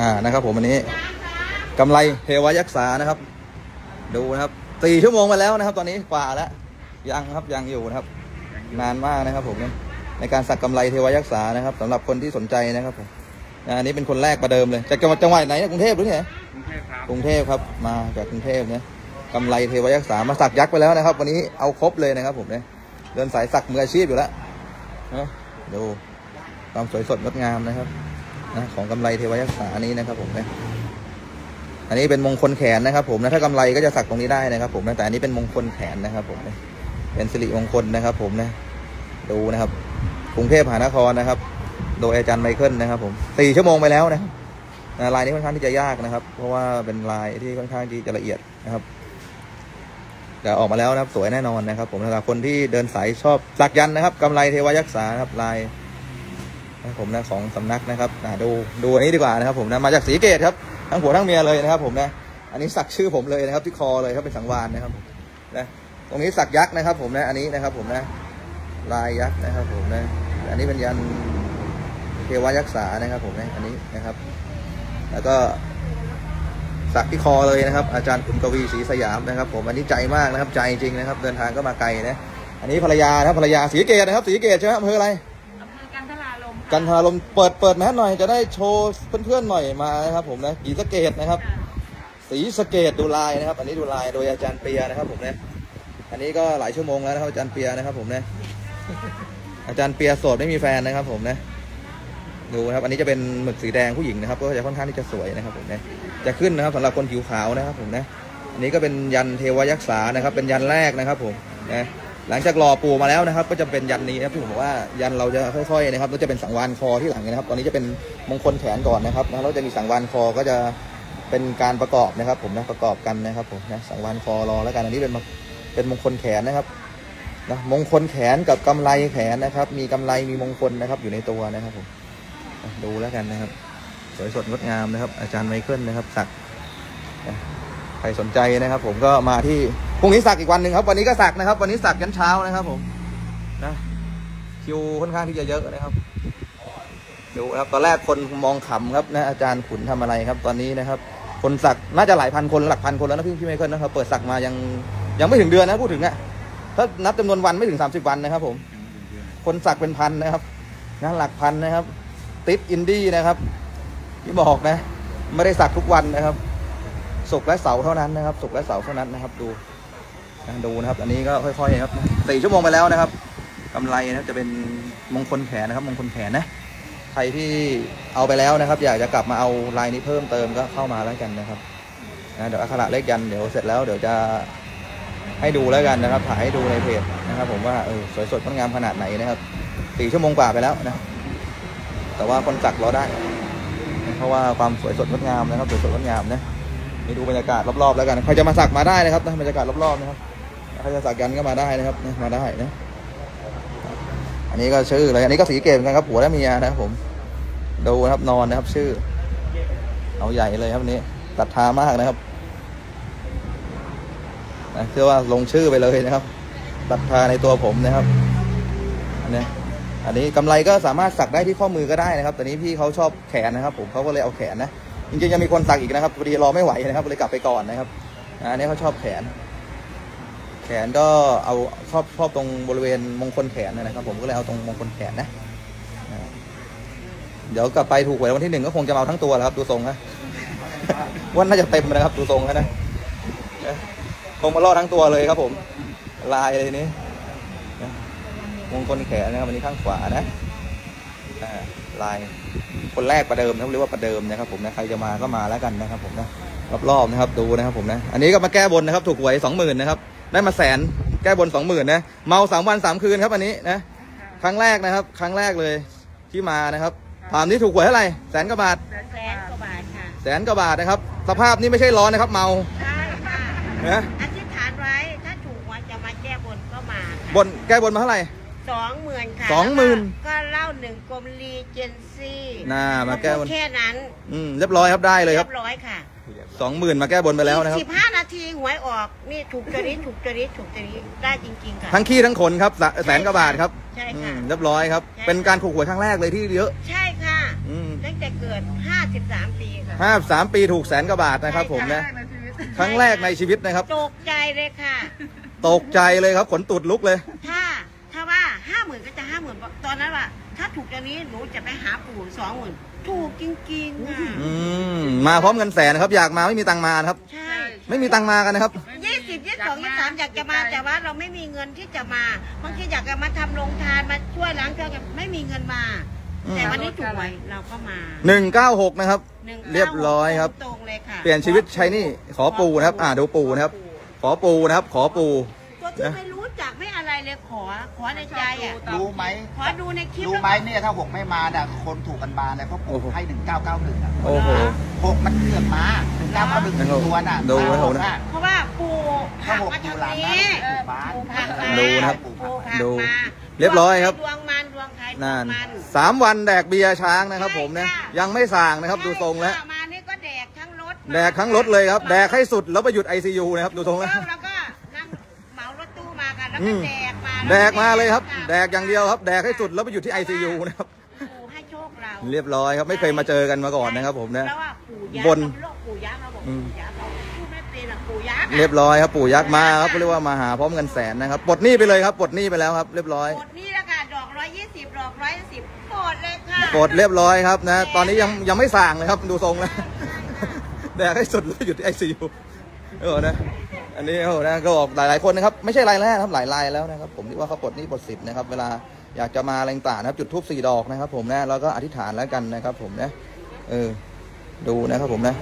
อ่านะครับผมอันนี้กำไรเทวยักษานะครับ ดูนะครับสี่ชั่วโมงมาแล้วนะครับ ตอนนี้กว่าแล้วยังครับยังอยู่นะครับ นานมากนะครับ ผมเนี่ยในการสักกำไรเทวยักษานะครับสำหรับคนที่สนใจนะครับผมอ่าอันนี้เป็นคนแรกประเดิมเลยจากจังหวัดจังหวัดไหนเนี่ยกรุงเทพหรือไงกรุงเทพครับกรุงเทพครับมาจากกรุงเทพเนี่ยกำไรเทวยักษามาสักยักษ์ไปแล้วนะครับ วันนี้เอาครบเลยนะครับ ผมเนี่ยเดินสายสักมืออาชีพอยู่แล้วนะดูความสวยสดงดงามนะครับ นะของกำไรเทวยักษานี้นะครับผมเนี่ยอันนี้เป็นมงคลแขนนะครับ ผมนะถ้ากำไรก็จะสักตรงนี้ได้นะครับ ผมนะแต่อันนี้เป็นมงคลแขนนะครับ ผมเนี่ยเป็นสิริมงคลนะครับ ผมนะดูนะครับกรุงเทพมหานครนะครับ โดยอาจารย์ไมเคิลนะครับ ผมสี่ชั่วโมงไปแล้วนะครับลายนี้ค่อนข้างที่จะยากนะครับ เพราะว่าเป็นลายที่ค่อนข้างที่จะละเอียดนะครับแต่ออกมาแล้วนะครับสวยแน่นอนนะครับ ผมสำหรับคนที่เดินสายชอบสักยันนะครับกำไรเทวยักษานะครับลาย นะผมนะของสำนักนะครับอ่าดูดูอันนี้ดีกว่านะครับผมนะมาจากสีเกตครับทั้งผัวทั้งเมียเลยนะครับ ผมนะ อันนี้สักชื่อผมเลยนะครับ ที่คอเลยครับเป็นสังวานนะครับนะตรงนี้สักยักษ์นะครับ ผมนะอันนี้นะครับ ผมนะลายยักษ์นะครับ ผมนะ อันนี้เป็นยันเทวยักษานะครับ ผมนะอันนี้นะครับ แล้วก็สักที่คอเลยนะครับ อาจารย์ขุนกวีศรีสยามนะครับ ผมอันนี้ใจมากนะครับ ใจจริงนะครับ เดินทางก็มาไกลนะ อันนี้ภรรยานะครับภรรยาศรีสะเกษนะครับศรีเกษใช่ไหมอำเภออะไร กันทรารมย์เปิดเปิดแมสหน่อยจะได้โชว์เพื่อนๆหน่อยมานะครับ ผมนะศรีสะเกษนะครับศรีสะเกษดูลายนะครับ อันนี้ดูลายโดยอาจารย์เปียนะครับ ผมนะอันนี้ก็หลายชั่วโมงแล้วนะครับอาจารย์เปียนะครับ ผมนะอาจารย์เปียโสดไม่มีแฟนนะครับ ผมนะดูนะครับอันนี้จะเป็นหมึกสีแดงผู้หญิงนะครับ ก็จะค่อนข้างที่จะสวยนะครับผมนะจะขึ้นนะครับสำหรับคนผิวขาวนะครับ ผมนะอันนี้ก็เป็นยันเทวยักษานะครับ เป็นยันแรกนะครับ ผมนะ หลังจากรอปูมาแล้วนะครับ ก็จะเป็นยันนี้นะครับที่ผมบอกว่ายันเราจะค่อยๆนะครับแล้วจะเป็นสังวานคอที่หลังนะครับ ตอนนี้จะเป็นมงคลแขนก่อนนะครับแล้วจะมีสังวานคอก็จะเป็นการประกอบนะครับ ผมนะประกอบกันนะครับผมนะสังวานคอรอแล้วกันอันนี้เป็นเป็นมงคลแขนนะครับนะมงคลแขนกับกำไรแขนนะครับ มีกำไรมีมงคลนะครับ อยู่ในตัวนะครับผมดูแล้วกันนะครับ สวยสดงดงามนะครับ อาจารย์ไมเคิลนะครับสักใครสนใจนะครับ ผมก็มาที่ พรุ่งนี้สักอีกวันหนึ่งครับ วันนี้ก็สักนะครับ วันนี้สักยันเช้านะครับ ผม นะคิวค่อนข้างที่จะเยอะนะครับดูนะครับตอนแรกคนมองขำครับนะอาจารย์ขุนทำอะไรครับ ตอนนี้นะครับ คนสักน่าจะหลายพันคนหลักพันคนแล้วนะพี่พี่ไมเคิลนะครับเปิดสักมายังยังไม่ถึงเดือนนะพูดถึงอะถ้านับจำนวนวันไม่ถึงสามสิบวันนะครับ ผม คนสักเป็นพันนะครับนะหลักพันนะครับ ติดอินดี้นะครับที่บอกนะ ไม่ได้สักทุกวันนะครับศุกร์และเสาร์เท่านั้นนะครับศุกร์และเสาร์เท่านั้นนะครับ ดู ดูนะครับ อันนี้ก็ค่อยๆครับสี่ชั่วโมงไปแล้วนะครับกำไรนะครับจะเป็นมงคลแขนนะครับ มงคลแขนนะใครที่เอาไปแล้วนะครับ อยากจะกลับมาเอาลายนี้เพิ่มเติมก็เข้ามาแล้วกันนะครับนะเดี๋ยวอักขระเลขยันเดี๋ยวเสร็จแล้วเดี๋ยวจะให้ดูแล้วกันนะครับ ถ่ายให้ดูในเพจนะครับ ผมว่าเออสวยสดงดงามขนาดไหนนะครับสี่ชั่วโมงกว่าไปแล้วนะแต่ว่าคนสักรอได้ เพราะว่าความสวยสดงดงามนะครับสวยสดงดงามนะนี่ดูบรรยากาศรอบๆแล้วกันใครจะมาสักมาได้นะครับนะบรรยากาศรอบๆนะครับ ใครจะสักกันก็มาได้นะครับมาได้นะอันนี้ก็ชื่อเลยอันนี้ก็สีเกมกันครับผัวและเมียนะครับผมดูนะครับนอนนะครับ ชื่อ เอาใหญ่เลยครับอันนี้ตัดทามากนะครับนะเชื่อว่าลงชื่อไปเลยนะครับตัดทาในตัวผมนะครับอันนี้อันนี้กำไรก็สามารถสักได้ที่ข้อมือก็ได้นะครับ แต่นี้พี่เขาชอบแขนนะครับ ผมเขาก็เลยเอาแขนนะจริงๆยังมีคนสักอีกนะครับพอดีรอไม่ไหวนะครับเลยกลับไปก่อนนะครับอันนี้เขาชอบแขน นก็เอาชอบชอบตรงบริเวณมงคลแขนนะครับ ผมก็เลยเอาตรงมงคลแขนนะเดี๋ยวกลับไปถูกหวยวันที่หนึ่งก็คงจะเอาทั้งตัวแล้วครับดูทรงนะว่าน่าจะเต็มนะครับดูทรงนะคงมาล่อทั้งตัวเลยครับ ผม ลายเลยนี้มงคลแขนนะครับวันนี้ข้างขวานะลายคนแรกประเดิมนะครับเรียกว่าประเดิมนะครับ ผมนะใครจะมาก็มาแล้วกันนะครับ ผมนะรอบๆนะครับ ดูนะครับผมนะ อันนี้ก็มาแก้บนนะครับ ถูกหวยสองหมื่นนะครับ ได้มาแสนแก้บนสองหมื่นนะเมาสามวันสามคืนครับอันนี้นะครั้งแรกนะครับ ครั้งแรกเลยที่มานะครับถามนี่ถูกหวยเท่าไหร่แสนกว่าบาทแสนกว่าบาทค่ะแสนกว่าบาทนะครับ สภาพนี่ไม่ใช่ร้อนนะครับ เมาใช่ค่ะนะอธิษฐานไว้ถ้าถูกว่าจะมาแก้บนก็มาค่ะบนแก้บนมาเท่าไหร่สองหมื่นค่ะสองหมื่นก็เล่าหนึ่งกลมรีเจนซี่น่ามาแก้บนพูดแค่นั้น อืมเรียบร้อยครับได้เลยครับเรียบร้อยค่ะ สองหมื่นมาแก้บนไปแล้วนะครับสิบห้านาทีหวยออกนี่ถูกจริตถูกจริตถูกจริตได้จริงๆค่ะ ทั้งขี้ทั้งขนครับแสแสนกว่าบาทครับใช่อืค่ะมเรียบร้อยครับใช่เป็นการถูกหวยครั้งแรกเลยที่เยอะ ใช่ค่ะออืมตั้งแต่เกิด53ปีค่ะห้าสามปีถูกแสนกว่าบาทนะครับ ผมนะครั้งแรกในชีวิตนะครับ ตกใจเลยค่ะ ตกใจเลยครับขนตุดลุกเลย ถ้าถ้าว่า ห้าหมื่นก็จะห้าหมื่นตอนนั้นว่าถ้าถูกอย่างนี้หนูจะไปหาปู่สองหมื่นถูกจริงๆอะอืมมาพร้อมเงินแสนนะครับ อยากมาไม่มีตังค์มานะครับ ใช่ไม่มีตังค์มากันนะครับ ยี่สิบยี่สิบสองยี่สิบสามอยากจะมาแต่ว่าเราไม่มีเงินที่จะมาบางทีอยากจะมาทำโรงทานมาช่วยล้างเครื่องไม่มีเงินมา อืม แต่วันนี้ถูกหวยเราก็มาหนึ่งเก้าหกนะครับ หนึ่งเรียบร้อยครับ ตรงๆเลยค่ะเปลี่ยนชีวิตใช้หนี่ขอปูนะครับ อ่าดูปูนะครับ ขอปูนะครับ ขอปู ตัวที่ไม่รู้จักไม่ อะไรเลยขอขอในใจอะ รู้ไหมขอดูในคลิปรู้ไหมเนี่ยถ้าหกไม่มาเนี่ยคนถูกกันบานเลยเพราะปลูกให้หนึ่งเก้าเก้าหนึ่งโอ้โหหกมันเกือบมาหนึ่งเก้าเก้าหนึ่งตัวน่ะดูไว้เถอะนะเพราะว่าปู่ถ้าผักหกมาอยู่ทางหลังนะนี้ปลูกบ้านปู่ผักมาดูนะครับปู่ผักดูมาเรียบร้อยครับดวงมันดวงใครดวนั่งนมันสามวันแดกเบียร์ช้างนะครับ ผมนะยังไม่ส่างนะครับดูทรงแล้วใช่ค่ะมานี่ก็แดกทั้งรถแดกทั้งรถเลยครับแดกให้สุดแล้วไปหยุดไอซียูนะครับดูทรงแล้วแล้วก็นั่งเหมารถตู้มากันแล้วอืก็มแดกมา แดกมาเลยครับะแดกอย่างเดียวครับ แดกให้สุดแล้วไปหยุดที่ไอซียูนะครับปู่ให้โชคเราเรียบร้อยครับไม่เคยมาเจอกันมาก่อนนะครับ ผมนะแล้วว่าปู่ยักษ์บนเราเป็นโรคปู่ยักษ์เราบอกอืมปู่ยักษ์เราพูดไม่เป็นอะปู่ยักษ์อะเรียบร้อยครับปู่ยักษ์มาครับเรียกว่ามาหาพร้อมเงินแสนนะครับปลดหนี้ไปเลยครับปลดหนี้ไปแล้วครับ เรียบร้อยหมดนี่แล้วค่ะดอกร้อยยี่สิบดอกร้อยสิบหมดเลยค่ะปลดเรียบร้อยครับนะ ตอนนี้ยังยังไม่ส่างเลยครับดูทรงแล้วแดกให้สุดแล้วหยุดที่ไอซียูเออนะ อันนี้โอ้นะก็บอกหลายๆคนนะครับไม่ใช่รายแรกครับหลายรายแล้วนะครับ ผมที่ว่าเขาปลดนี้ปลดสิทธิ์นะครับ เวลาอยากจะมาอะไรต่างนะครับ จุดทูบสี่ดอกนะครับ ผมนะแล้วก็อธิษฐานแล้วกันนะครับ ผมนะเออ ดูนะครับผมนะ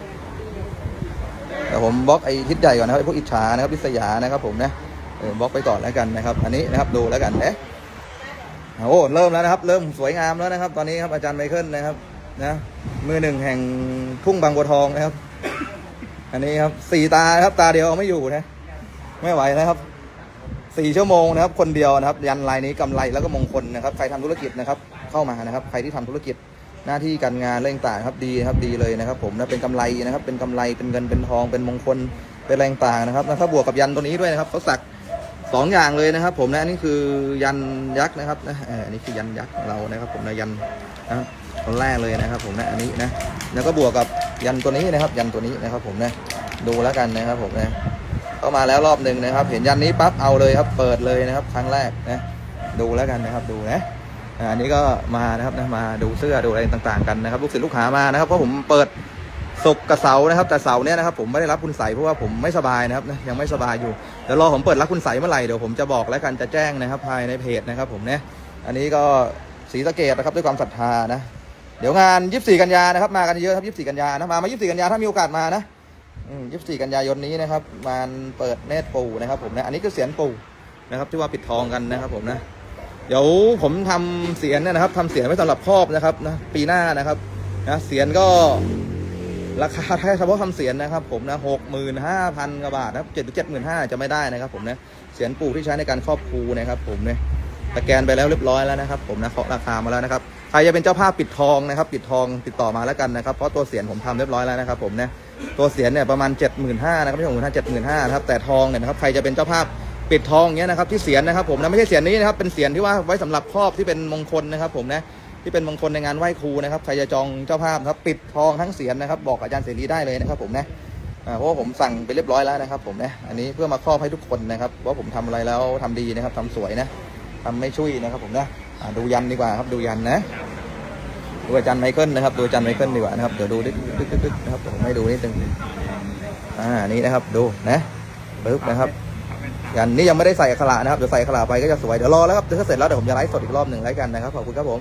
แต่ผมบล็อกไอ้ทิศใหญ่ก่อนนะครับไอ้พวกอิจฉานะครับพิษยานะครับผมนะเออบล็อกไปก่อนแล้วกันนะครับ อันนี้นะครับดูแล้วกันนะโอ้เริ่มแล้วนะครับ เริ่มสวยงามแล้วนะครับ ตอนนี้ครับอาจารย์ไมเคิลนะครับนะมือหนึ่งแห่งทุ่งบางบัวทองนะครับ อันนี้ครับสี่ตาครับตาเดียวเอาไม่อยู่นะไม่ไหวนะครับสี่ชั่วโมงนะครับ คนเดียวนะครับ ยันลายนี้กำไรแล้วก็มงคลนะครับใครทำธุรกิจนะครับ เข้ามานะครับ ใครที่ทำธุรกิจหน้าที่การงานเรื่องต่างครับดีครับดีเลยนะครับ ผมนะเป็นกำไรนะครับ เป็นกำไรเป็นเงินเป็นทองเป็นมงคลเป็นแรงต่างนะครับแล้วถ้าบวกกับยันตัวนี้ด้วยนะครับเขาสักสองอย่างเลยนะครับ ผมนะอันนี้คือยันยักษ์นะครับนะอันนี้คือยันยักษ์ของเรานะครับ ผมนะยันนะคนแรกเลยนะครับ ผมนะอันนี้นะแล้วก็บวกกับ ยันตัวนี้นะครับ ยันตัวนี้นะครับผมนะดูแล้วกันนะครับผมนะเข้ามาแล้วรอบหนึ่งนะครับ เห็นยันนี้ปั๊บเอาเลยครับ เปิดเลยนะครับ ครั้งแรกนะดูแล้วกันนะครับดูนะอันนี้ก็มานะครับนะมาดูเสื้อดูอะไรต่างๆกันนะครับลูกศิษย์ลูกหามานะครับเพราะผมเปิดศุกร์กับเสานะครับ แต่เสาเนี้ยนะครับผมไม่ได้รับคุณใสเพราะว่าผมไม่สบายนะครับนะยังไม่สบายอยู่เดี๋ยวรอผมเปิดรับคุณใสเมื่อไหร่เดี๋ยวผมจะบอกแล้วกันจะแจ้งนะครับภายในเพจนะครับผมเนี่ยอันนี้ก็ศรีสะเกดนะครับด้วยความศรัทธานะ เดี๋ยวงาน 24 กันยานะครับมากันเยอะครับ 24 กันยานะมามา 24 กันยาถ้ามีโอกาสมานะอืม24 กันยายนนี้นะครับมานเปิดเนตรปูนะครับผมนะอันนี้คือเสียนปูนะครับที่ว่าปิดทองกันนะครับผมนะ เดี๋ยวผมทำเสียนเนี่ยนะครับทำเสียนไว้สำหรับครอบนะครับนะปีหน้านะครับนะเสียนก็ราคาแค่เฉพาะทำเสียนนะครับ ผมนะหกหมื่นห้าพันกว่าบาทนะครับเจ็ดหรือเจ็ดหมื่นห้าจะไม่ได้นะครับผมนะเสียนปูที่ใช้ในการครอบครูนะครับ ผมเนี่ยสแกนไปแล้วเรียบร้อยแล้วนะครับ ผมนะเคาะราคามาแล้วนะครับ ใครจะเป็นเจ้าภาพปิดทองนะครับ ปิดทองติดต่อมาแล้วกันนะครับ เพราะตัวเสียนผมทำเรียบร้อยแล้วนะครับ ผมนะตัวเสียนเนี่ยประมาณ 7 5 0 0 0นะครับไม่ใช่หมื่นห้าเจ็ดหมื่นห้านะครับแต่ทองเนี่ยนะครับใครจะเป็นเจ้าภาพปิดทองเงี้ยนะครับที่เสียนนะครับผมนะไม่ใช่เสียนนี้นะครับเป็นเสียนที่ว่าไว้สำหรับครอบที่เป็นมงคลนะครับ ผมนะที่เป็นมงคลในงานไหว้ครูนะครับใครจะจองเจ้าภาพครับปิดทองทั้งเสียนนะครับ บอกอาจารย์เสรีได้เลยนะครับ ผมนะอ่าเพราะว่าผมสั่งไปเรียบร้อยแล้วนะครับ ผมนะอันนี้เพื่อมาครอบให้ทุกคนนะครับว่าผมทำอะไรแล้วทำดีนะครับทำสวยนะทำไม่ช่วยนะครับ ผมนะ ดูยันต์ดีกว่าครับดูยันต์นะดูอาจารย์ไมเคิลนะครับดูอาจารย์ไมเคิลดีกว่านะครับเดี๋ยวดูดิ๊กดิ๊กดิ๊กดิ๊กนะครับผมให้ดูนิดนึงอ่านี่นะครับดูนะปึ๊บนะครับยันต์นี่ยังไม่ได้ใส่อักขระนะครับเดี๋ยวใส่อักขระไปก็จะสวยเดี๋ยวรอแล้วครับเดี๋ยวถ้าเสร็จแล้วเดี๋ยวผมจะไลฟ์สดอีกรอบหนึ่งแล้วกันนะครับขอบคุณครับผม